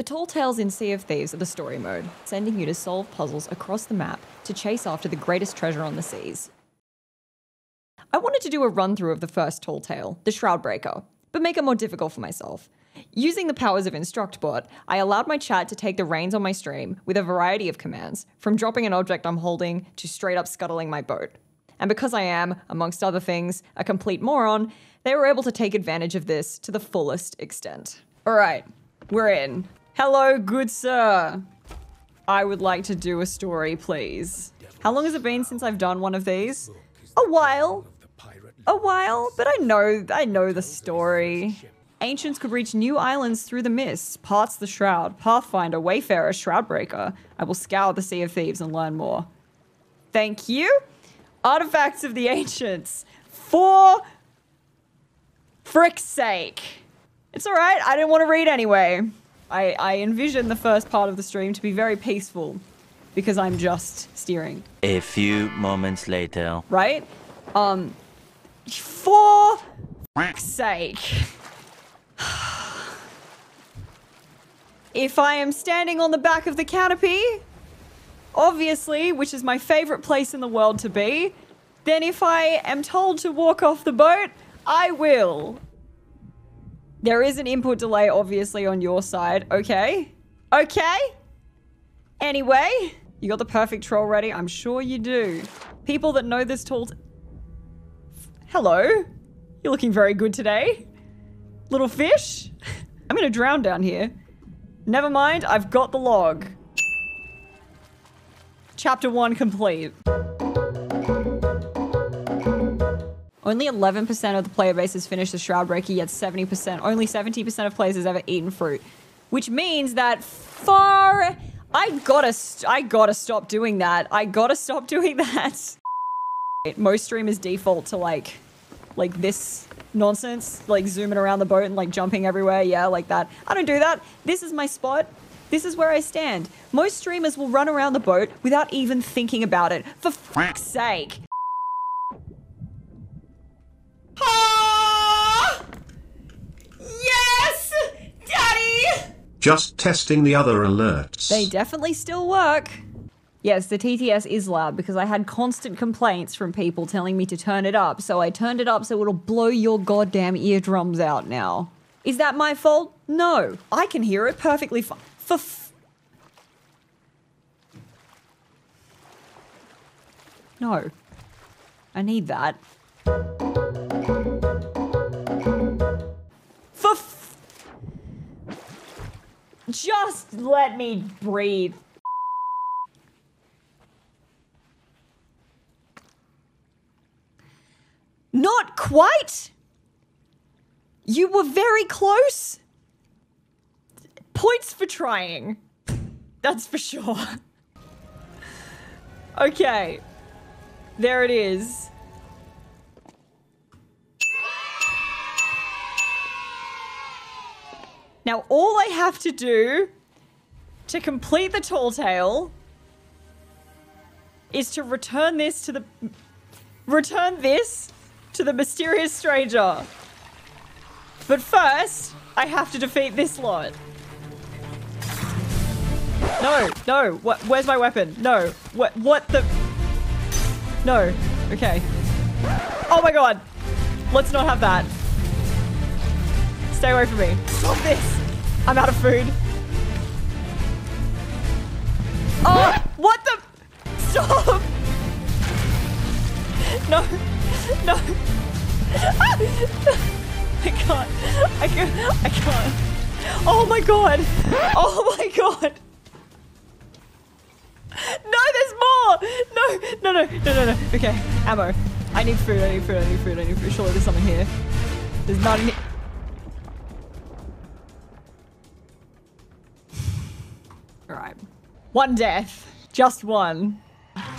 The Tall Tales in Sea of Thieves are the story mode, sending you to solve puzzles across the map to chase after the greatest treasure on the seas. I wanted to do a run through of the first Tall Tale, the Shroud Breaker, but make it more difficult for myself. Using the powers of InstructBot, I allowed my chat to take the reins on my stream with a variety of commands, from dropping an object I'm holding to straight up scuttling my boat. And because I am, amongst other things, a complete moron, they were able to take advantage of this to the fullest extent. All right, we're in. Hello, good sir. I would like to do a story, please. How long has it been since I've done one of these? A while. A while, but I know I know the story. Ancients could reach new islands through the mists, parts the shroud, Pathfinder, Wayfarer, Shroudbreaker. I will scour the Sea of Thieves and learn more. Thank you. Artifacts of the Ancients. For frick's sake. It's alright, I didn't want to read anyway. I, I envision the first part of the stream to be very peaceful because I'm just steering. A few moments later. Right? Um, for sake. if I am standing on the back of the canopy, obviously, which is my favorite place in the world to be, then if I am told to walk off the boat, I will. There is an input delay, obviously, on your side. Okay. Okay. Anyway, you got the perfect troll ready? I'm sure you do. People that know this tool... Hello. You're looking very good today. Little fish. I'm gonna drown down here. Never mind, I've got the log. Chapter 1 complete. Only 11% of the player base has finished the Shroud Breaker, yet 70%, only 70% of players has ever eaten fruit. Which means that far... I gotta, I gotta stop doing that. I gotta stop doing that. Most streamers default to like, like this nonsense, like zooming around the boat and like jumping everywhere, yeah, like that. I don't do that. This is my spot. This is where I stand. Most streamers will run around the boat without even thinking about it. For fuck's sake. Just testing the other alerts. They definitely still work. Yes, the TTS is loud because I had constant complaints from people telling me to turn it up, so I turned it up so it'll blow your goddamn eardrums out now. Is that my fault? No. I can hear it perfectly fine. For No. I need that. Just let me breathe. Not quite. You were very close. Points for trying. That's for sure. okay. There it is. Now, all I have to do to complete the tall tale is to return this to the return this to the mysterious stranger. But first, I have to defeat this lot. No, no, what, where's my weapon? No, what, what the? No, okay. Oh my god, let's not have that. Stay away from me. Stop this. I'm out of food. Oh, what the? Stop. No, no. I can't. I can't. I can't. Oh my god. Oh my god. No, there's more. No, no, no, no, no, no. Okay, ammo. I need food. I need food. I need food. I need food. Surely there's something here. There's not any. One death. Just one.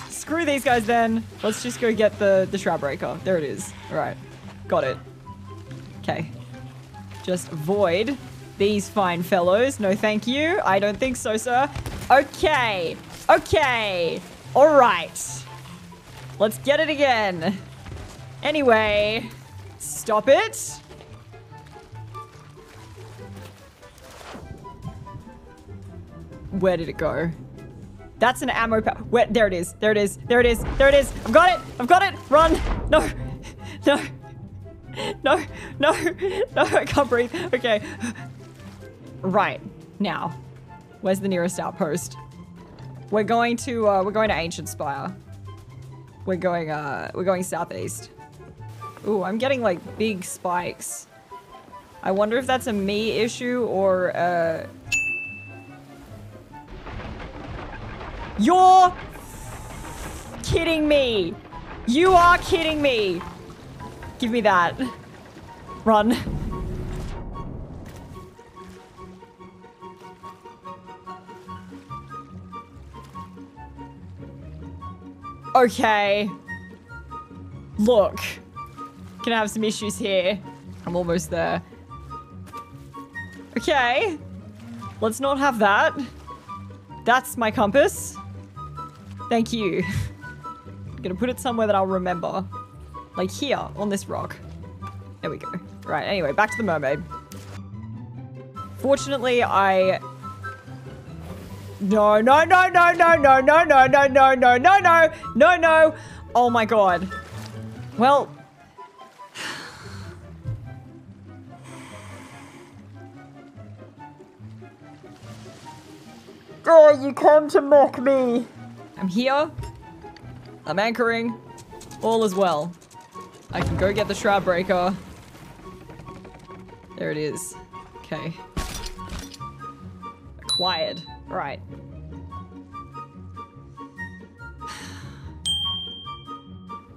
Screw these guys then. Let's just go get the, the Shroud Breaker. There it is. All right. Got it. Okay. Just avoid these fine fellows. No, thank you. I don't think so, sir. Okay. Okay. All right. Let's get it again. Anyway, stop it. Where did it go? That's an ammo pack. Where? There it is. There it is. There it is. There it is. I've got it. I've got it. Run. No. No. No. No. No. I can't breathe. Okay. Right. Now. Where's the nearest outpost? We're going to, uh, we're going to Ancient Spire. We're going, uh, we're going southeast. Ooh, I'm getting, like, big spikes. I wonder if that's a me issue or, uh... You're kidding me! You are kidding me! Give me that. Run. Okay. Look. Gonna have some issues here. I'm almost there. Okay. Let's not have that. That's my compass. Thank you. I'm gonna put it somewhere that I'll remember. Like here, on this rock. There we go. Right, anyway, back to the mermaid. Fortunately, I... No, no, no, no, no, no, no, no, no, no, no, no, no, no, no. Oh my god. Well... Oh, you came to mock me. I'm here. I'm anchoring. All is well. I can go get the Shroud Breaker. There it is. Okay. Acquired. Right.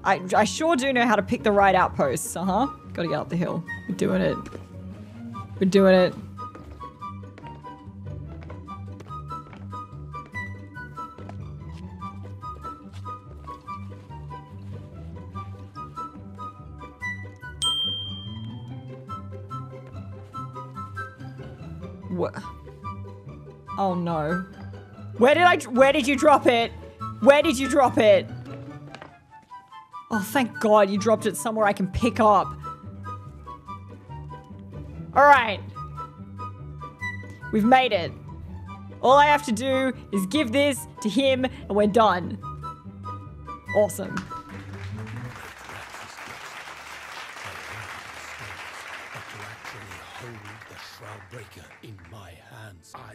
I, I sure do know how to pick the right outposts, uh-huh. Gotta get up the hill. We're doing it. We're doing it. What? Oh no. Where did I, where did you drop it? Where did you drop it? Oh, thank God you dropped it somewhere I can pick up. All right. We've made it. All I have to do is give this to him and we're done. Awesome.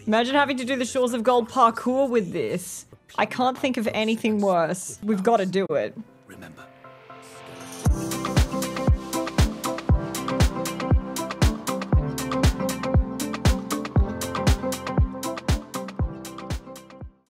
Imagine having to do the Shores of Gold parkour with this. I can't think of anything worse. We've got to do it. Remember,